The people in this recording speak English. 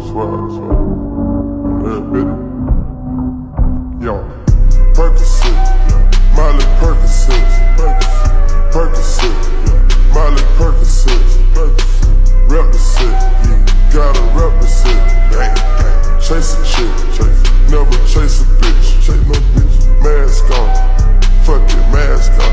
the swag, so I'm. Yo, Percocet, yeah. Molly Percocet, Percocet, yeah. Molly Percocet, Represent, yeah. Gotta represent. bang. Chase a chick, chase. never chase a bitch, chase no bitch. Mask on, fuck it, mask on.